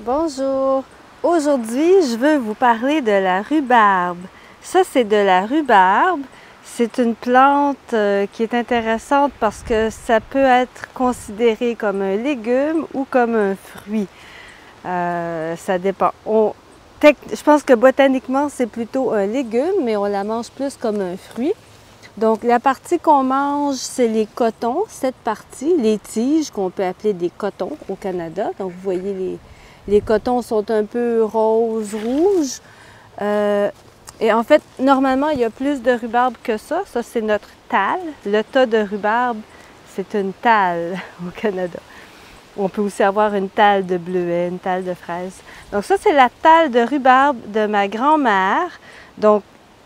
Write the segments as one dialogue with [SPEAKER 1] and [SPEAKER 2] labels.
[SPEAKER 1] Bonjour! Aujourd'hui, je veux vous parler de la rhubarbe. Ça, c'est de la rhubarbe. C'est une plante euh, qui est intéressante parce que ça peut être considéré comme un légume ou comme un fruit. Euh, ça dépend. je pense que botaniquement, c'est plutôt un légume, mais on la mange plus comme un fruit. Donc, la partie qu'on mange, c'est les cotons, cette partie, les tiges qu'on peut appeler des cotons au Canada. Donc, vous voyez, les, les cotons sont un peu rose-rouge. Euh, et en fait, normalement, il y a plus de rhubarbe que ça. Ça, c'est notre talle. Le tas de rhubarbe, c'est une talle au Canada. On peut aussi avoir une talle de bleuet, une talle de fraise. Donc ça, c'est la talle de rhubarbe de ma grand-mère. Donc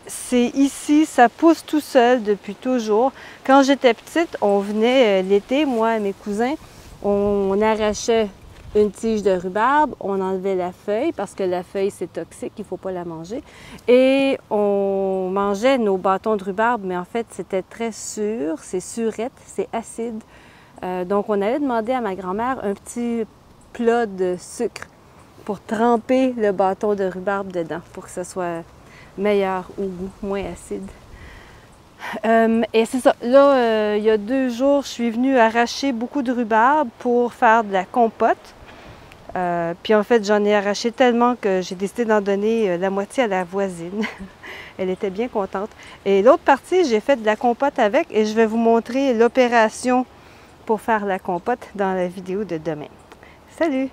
[SPEAKER 1] c'est ici, ça pousse tout seul depuis toujours. Quand j'étais petite, on venait euh, l'été, moi et mes cousins, on arrachait une tige de rhubarbe, on enlevait la feuille parce que la feuille c'est toxique, il ne faut pas la manger. Et on mangeait nos bâtons de rhubarbe, mais en fait c'était très sûr, c'est surette, c'est acide. Euh, donc on allait demander à ma grand-mère un petit plat de sucre pour tremper le bâton de rhubarbe dedans pour que ce soit meilleur au goût, moins acide. Euh, et c'est ça. Là, euh, il y a deux jours, je suis venue arracher beaucoup de rhubarbe pour faire de la compote. Euh, puis en fait, j'en ai arraché tellement que j'ai décidé d'en donner euh, la moitié à la voisine. Elle était bien contente. Et l'autre partie, j'ai fait de la compote avec et je vais vous montrer l'opération pour faire la compote dans la vidéo de demain. Salut!